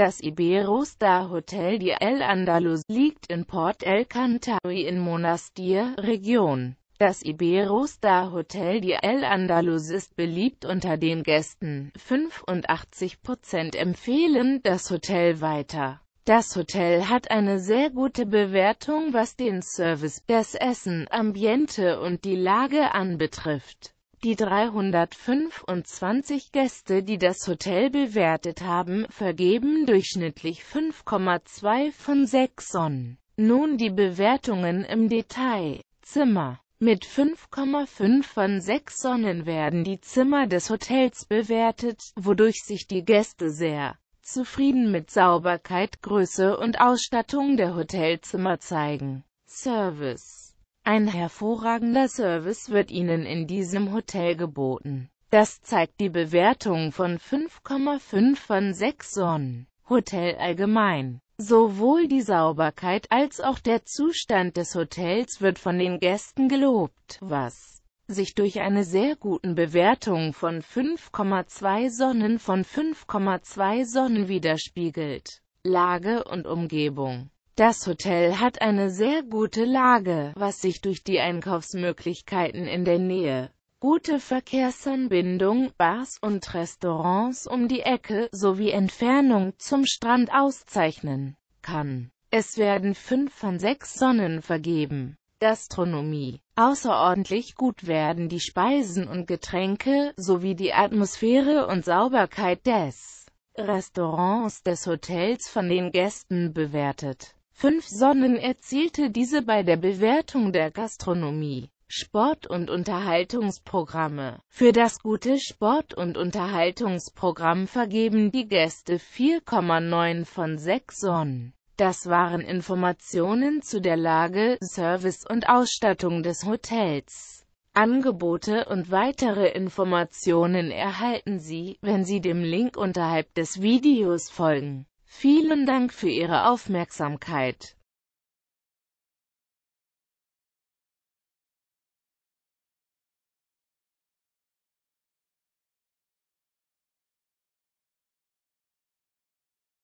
Das Iberostar Hotel de El Andalus liegt in Port El Cantawi in Monastir, Region. Das Iberostar Hotel de El Andalus ist beliebt unter den Gästen. 85% empfehlen das Hotel weiter. Das Hotel hat eine sehr gute Bewertung was den Service, das Essen, Ambiente und die Lage anbetrifft. Die 325 Gäste, die das Hotel bewertet haben, vergeben durchschnittlich 5,2 von 6 Sonnen. Nun die Bewertungen im Detail. Zimmer mit 5,5 von 6 Sonnen werden die Zimmer des Hotels bewertet, wodurch sich die Gäste sehr zufrieden mit Sauberkeit, Größe und Ausstattung der Hotelzimmer zeigen. Service ein hervorragender Service wird Ihnen in diesem Hotel geboten. Das zeigt die Bewertung von 5,5 von 6 Sonnen. Hotel allgemein. Sowohl die Sauberkeit als auch der Zustand des Hotels wird von den Gästen gelobt, was sich durch eine sehr guten Bewertung von 5,2 Sonnen von 5,2 Sonnen widerspiegelt. Lage und Umgebung das Hotel hat eine sehr gute Lage, was sich durch die Einkaufsmöglichkeiten in der Nähe, gute Verkehrsanbindung, Bars und Restaurants um die Ecke sowie Entfernung zum Strand auszeichnen kann. Es werden 5 von 6 Sonnen vergeben. Gastronomie. Außerordentlich gut werden die Speisen und Getränke, sowie die Atmosphäre und Sauberkeit des Restaurants des Hotels von den Gästen bewertet. Fünf Sonnen erzielte diese bei der Bewertung der Gastronomie. Sport- und Unterhaltungsprogramme. Für das gute Sport- und Unterhaltungsprogramm vergeben die Gäste 4,9 von 6 Sonnen. Das waren Informationen zu der Lage, Service und Ausstattung des Hotels. Angebote und weitere Informationen erhalten Sie, wenn Sie dem Link unterhalb des Videos folgen. Vielen Dank für Ihre Aufmerksamkeit.